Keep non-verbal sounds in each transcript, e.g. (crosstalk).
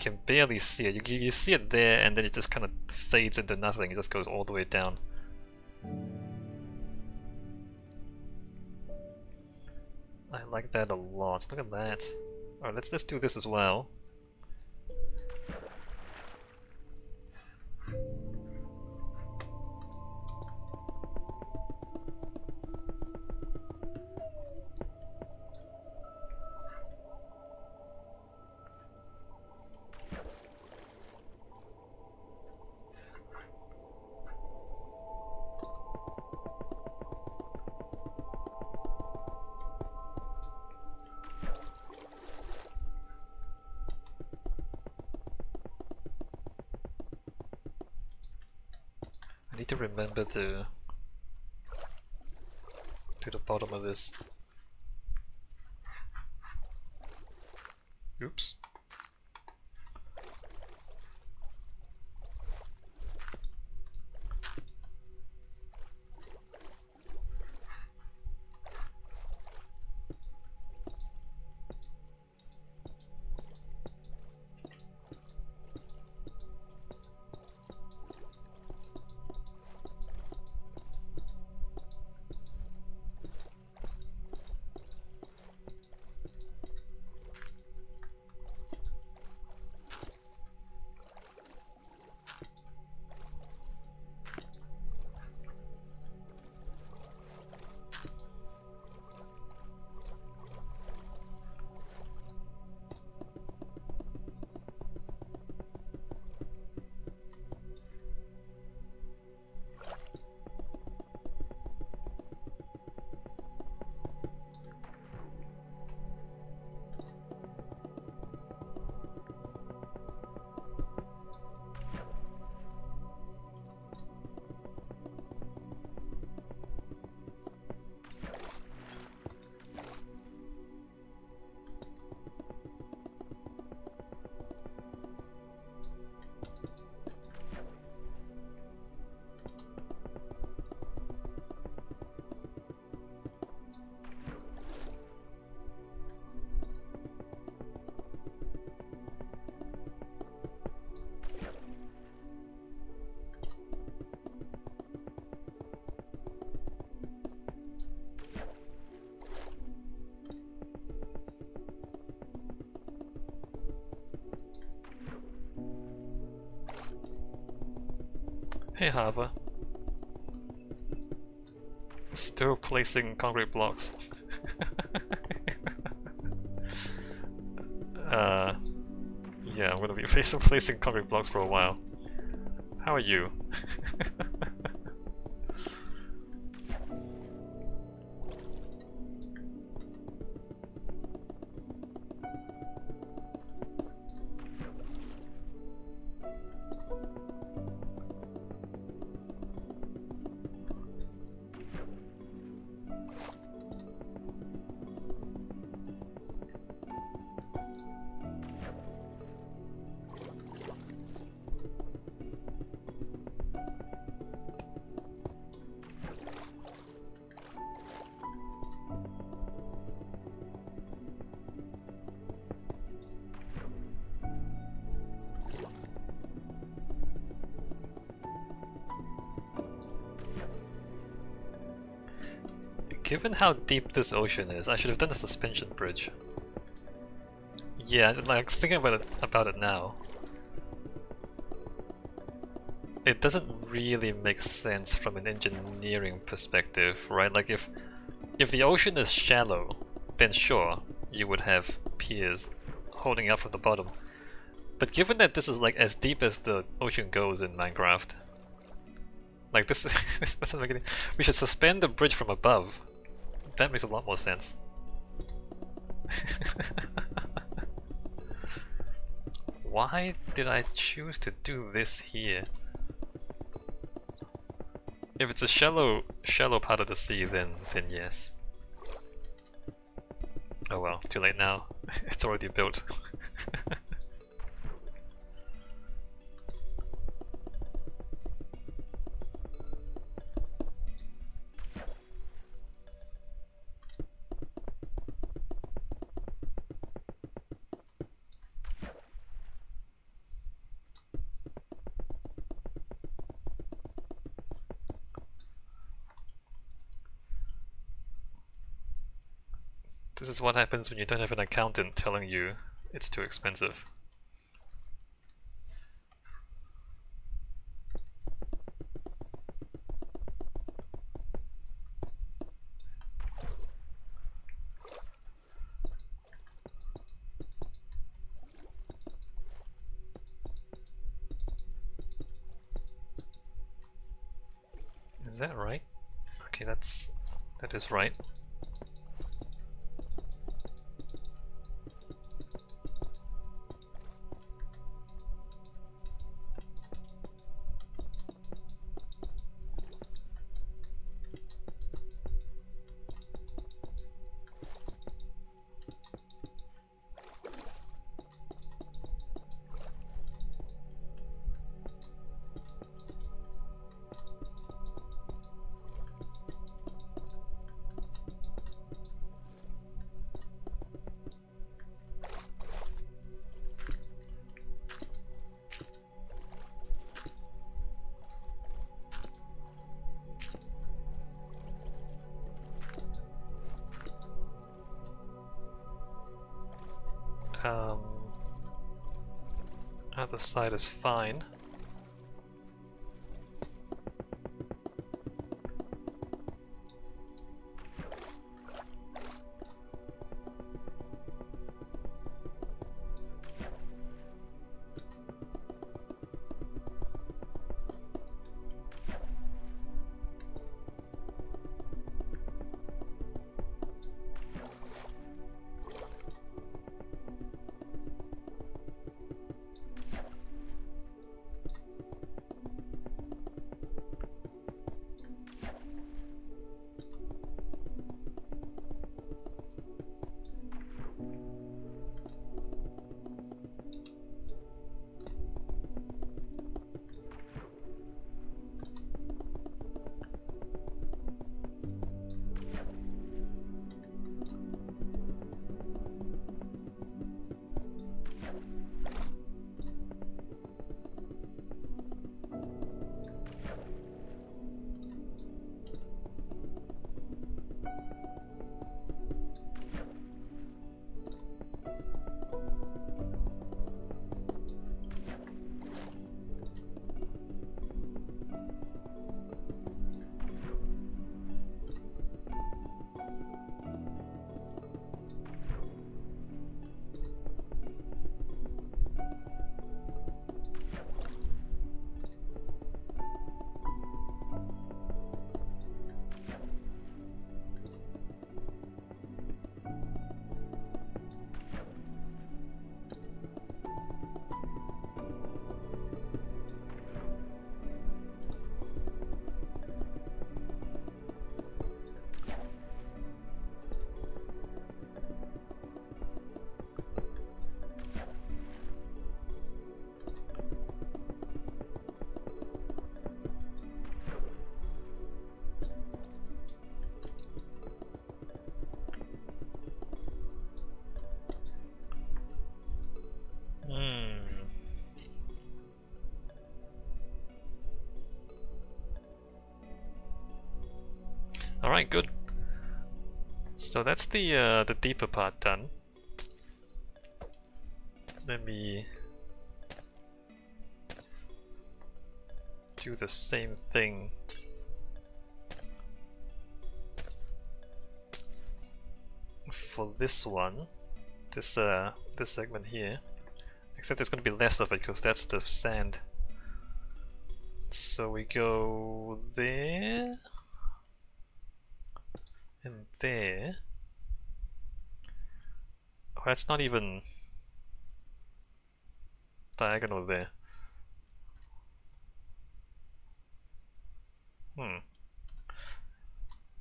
can barely see it. You, you see it there and then it just kind of fades into nothing. It just goes all the way down. I like that a lot. Look at that. Alright, let's let's do this as well. To remember to to the bottom of this. Hey Hava. Still placing concrete blocks. (laughs) uh, yeah, I'm gonna be (laughs) placing concrete blocks for a while. How are you? (laughs) Given how deep this ocean is, I should have done a suspension bridge. Yeah, like thinking about it about it now. It doesn't really make sense from an engineering perspective, right? Like if if the ocean is shallow, then sure, you would have piers holding up from the bottom. But given that this is like as deep as the ocean goes in Minecraft, like this. (laughs) We should suspend the bridge from above that makes a lot more sense. (laughs) Why did I choose to do this here? If it's a shallow shallow part of the sea then then yes. Oh well, too late now. (laughs) it's already built. (laughs) This is what happens when you don't have an accountant telling you it's too expensive. Is that right? Okay, that's that is right. Um, other side is fine. Good. So that's the uh, the deeper part done. Let me do the same thing. For this one, this uh, this segment here, except it's going to be less of it because that's the sand. So we go there and there. Oh, that's not even diagonal there. Hmm.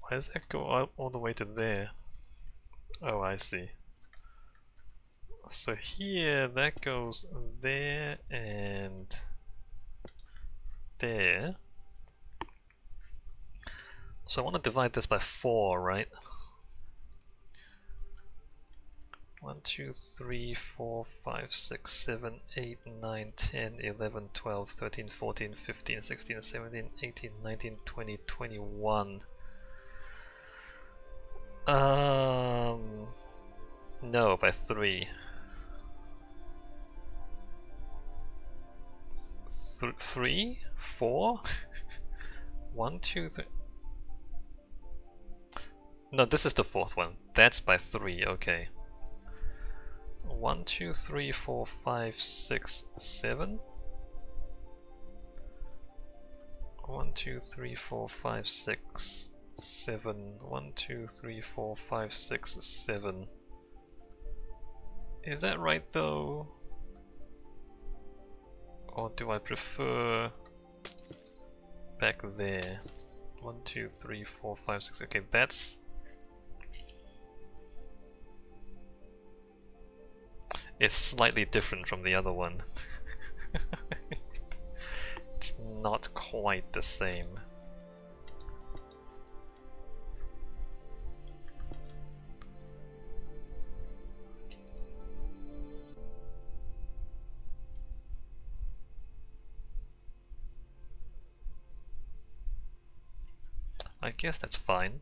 Why does that go all, all the way to there? Oh, I see. So here, that goes there and there. So I want to divide this by 4, right? 1, 2, 3, 4, 5, 6, 7, 8, 9, 10, 11, 12, 13, 14, 15, 16, 17, 18, 19, 20, 21. Um, No, by three. Th three? Four? (laughs) one, two, three. No, this is the fourth one. That's by three, okay. One, two, three, four, five, six, seven. One, two, three, four, five, six, seven. One, two, three, four, five, six, seven. Is that right though? Or do I prefer back there? One, two, three, four, five, six. Okay, that's it's slightly different from the other one. (laughs) it's not quite the same. I guess that's fine.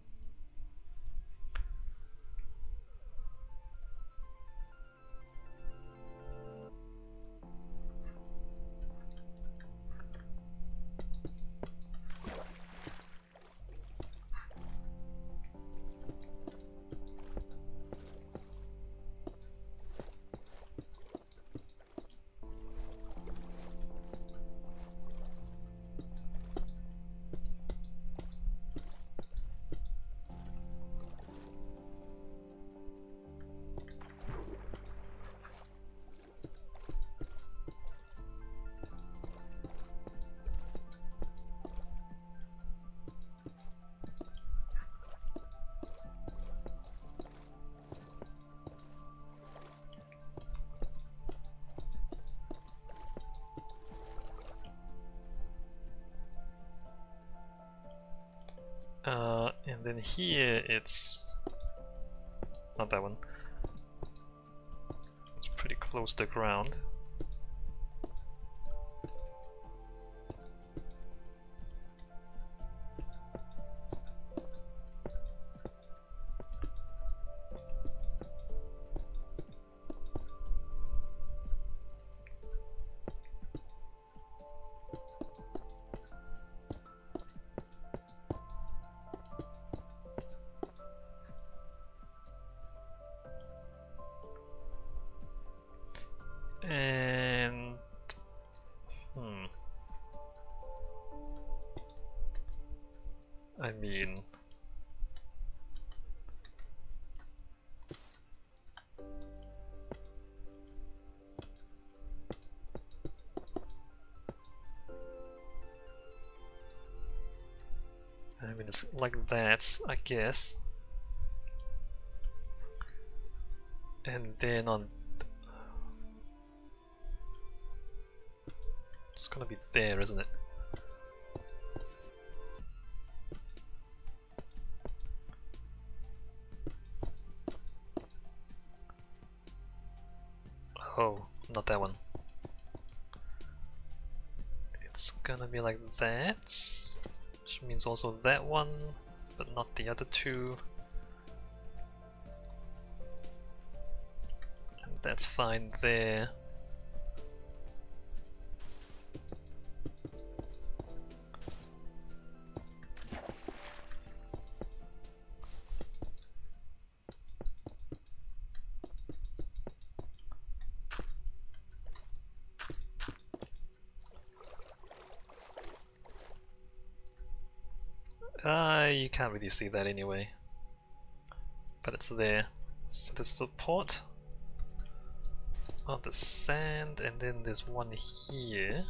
Uh, and then here it's not that one. It's pretty close to ground. Mean I mean it's like that, I guess. And then on It's gonna be there, isn't it? Oh, not that one. It's gonna be like that, which means also that one, but not the other two. And that's fine there. Uh, you can't really see that anyway. But it's there. So there's support on the sand, and then there's one here.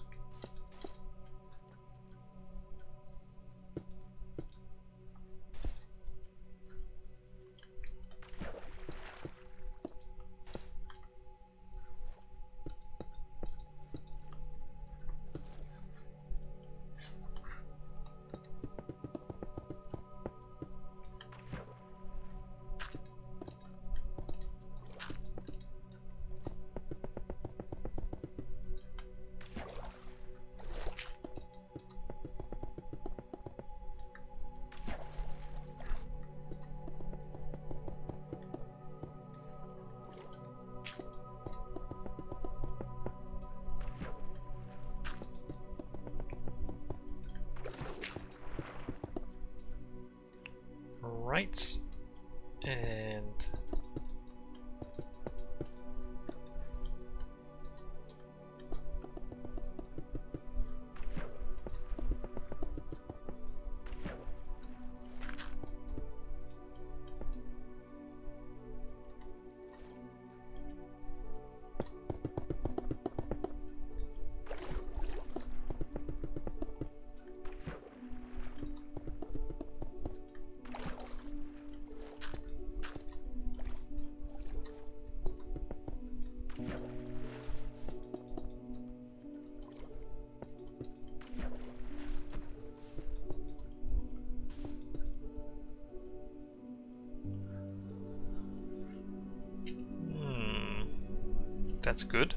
Right. That's good.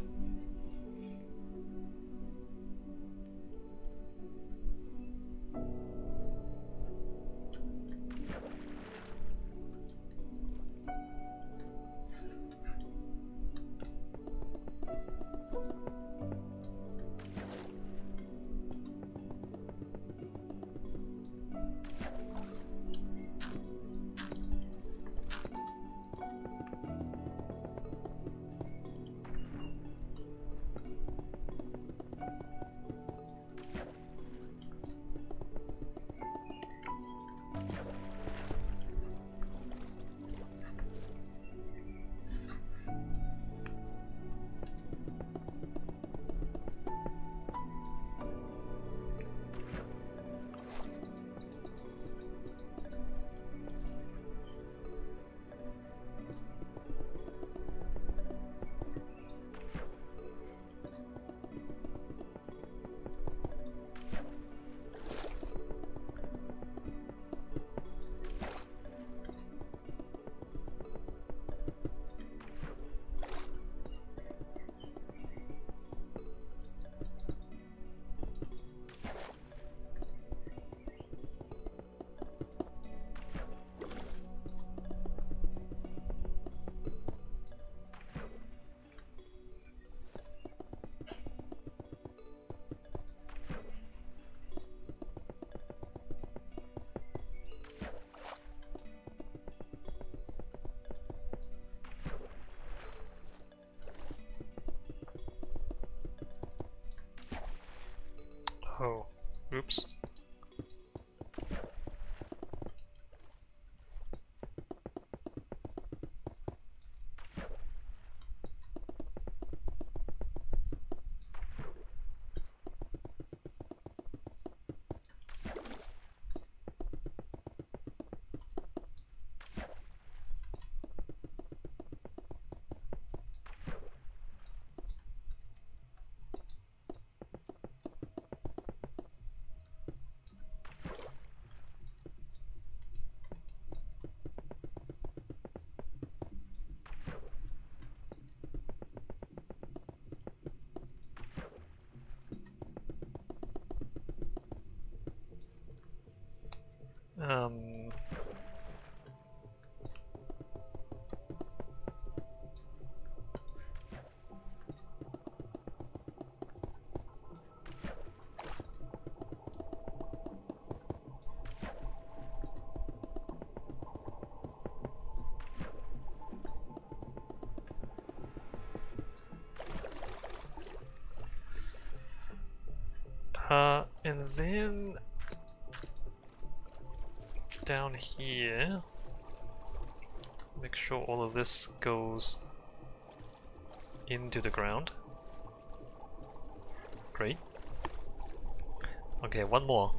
Oh, oops. Um, uh, and then down here, make sure all of this goes into the ground. Great. Okay, one more.